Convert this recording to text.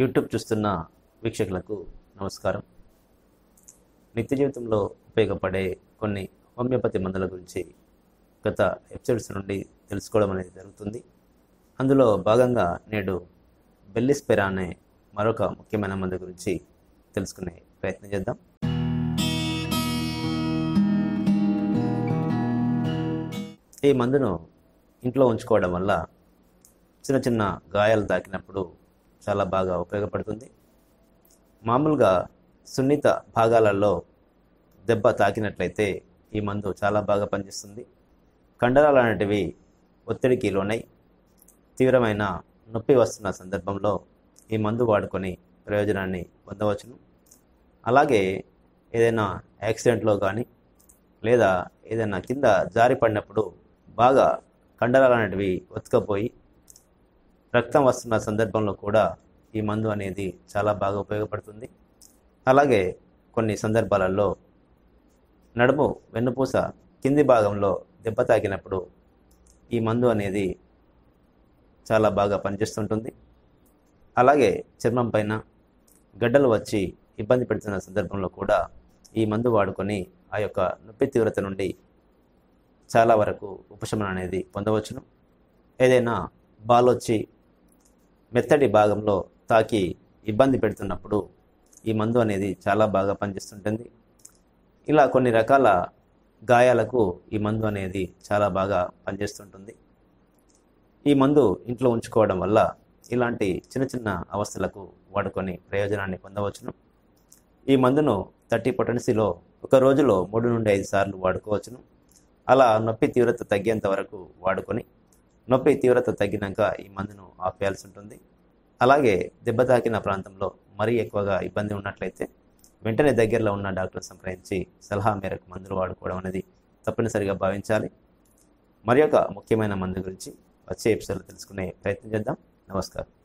YouTube చూస్తున్న వీక్షకులకు నమస్కారం. నిత్య జీవితంలో ఉపయోగపడే కొన్ని హోమియోపతి మందుల గురించి గత ఎపిసోడ్స్ నుండి తెలుసుకోవడం అనేది జరుగుతుంది. అందులో భాగంగా నేడు బెల్లిస్పెరా అనే మరొక ముఖ్యమైన మందు గురించి తెలుసుకునే ప్రయత్నం చేద్దాం. ఈ మందును ఇంట్లో ఉంచుకోవడం వల్ల చిన్న చిన్న గాయాలు తాకినప్పుడు చాలా బాగా ఉపయోగపడుతుంది. మామూలుగా సున్నిత భాగాలలో దెబ్బ తాకినట్లయితే ఈ మందు చాలా బాగా పనిచేస్తుంది. కండరాలు అనేటివి ఒత్తిడికి లోనై తీవ్రమైన నొప్పి వస్తున్న సందర్భంలో ఈ మందు వాడుకొని ప్రయోజనాన్ని పొందవచ్చును. అలాగే ఏదైనా యాక్సిడెంట్లో కానీ లేదా ఏదైనా కింద జారి పడినప్పుడు బాగా కండరాలు అనేటివి ఒత్తుకపోయి రక్తం వస్తున్న సందర్భంలో కూడా ఈ మందు అనేది చాలా బాగా ఉపయోగపడుతుంది. అలాగే కొన్ని సందర్భాలలో నడుము వెన్నుపూస కింది భాగంలో దెబ్బ తాకినప్పుడు ఈ మందు అనేది చాలా బాగా పనిచేస్తుంటుంది. అలాగే చర్మం పైన గడ్డలు వచ్చి ఇబ్బంది పెడుతున్న సందర్భంలో కూడా ఈ మందు వాడుకొని ఆ యొక్క నొప్పి తీవ్రత నుండి చాలా వరకు ఉపశమనం అనేది పొందవచ్చును. ఏదైనా బాల్ వచ్చి మెత్తటి భాగంలో తాకి ఇబ్బంది పెడుతున్నప్పుడు ఈ మందు అనేది చాలా బాగా పనిచేస్తుంటుంది. ఇలా కొన్ని రకాల గాయాలకు ఈ మందు అనేది చాలా బాగా పనిచేస్తుంటుంది. ఈ మందు ఇంట్లో ఉంచుకోవడం వల్ల ఇలాంటి చిన్న చిన్న అవస్థలకు వాడుకొని ప్రయోజనాన్ని పొందవచ్చును. ఈ మందును థర్టీ పొటెన్సీలో ఒక రోజులో మూడు నుండి ఐదు సార్లు వాడుకోవచ్చును. అలా నొప్పి తీవ్రత తగ్గేంత వరకు వాడుకొని నొప్పి తీవ్రత తగ్గినాక ఈ మందును ఆపేయాల్సి ఉంటుంది. అలాగే దెబ్బ తాకిన ప్రాంతంలో మరీ ఎక్కువగా ఇబ్బంది ఉన్నట్లయితే వెంటనే దగ్గరలో ఉన్న డాక్టర్ సంప్రదించి సలహా మేరకు మందులు వాడుకోవడం అనేది తప్పనిసరిగా భావించాలి. మరి ముఖ్యమైన మందు గురించి వచ్చే ఎపిసోడ్లో తెలుసుకునే ప్రయత్నం చేద్దాం. నమస్కారం.